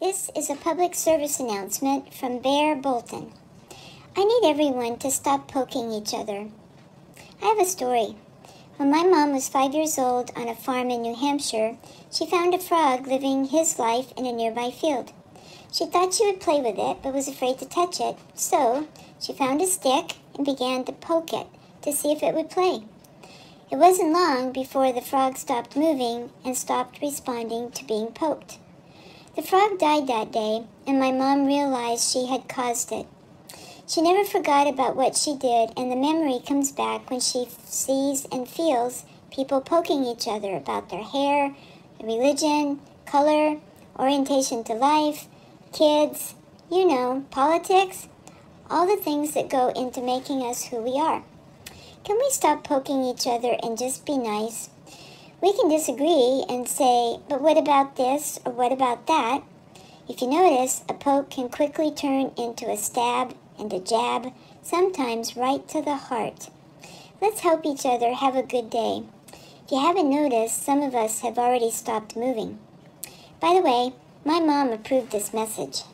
This is a public service announcement from Bear Bolton. I need everyone to stop poking each other. I have a story. When my mom was five years old on a farm in New Hampshire, she found a frog living his life in a nearby field. She thought she would play with it, but was afraid to touch it, so she found a stick and began to poke it to see if it would play. It wasn't long before the frog stopped moving and stopped responding to being poked. The frog died that day, and my mom realized she had caused it. She never forgot about what she did, and the memory comes back when she sees and feels people poking each other about their hair, religion, color, orientation to life, kids, you know, politics, all the things that go into making us who we are. Can we stop poking each other and just be nice? We can disagree and say, but what about this or what about that? If you notice, a poke can quickly turn into a stab and a jab, sometimes right to the heart. Let's help each other have a good day. If you haven't noticed, some of us have already stopped moving. By the way, my mom approved this message.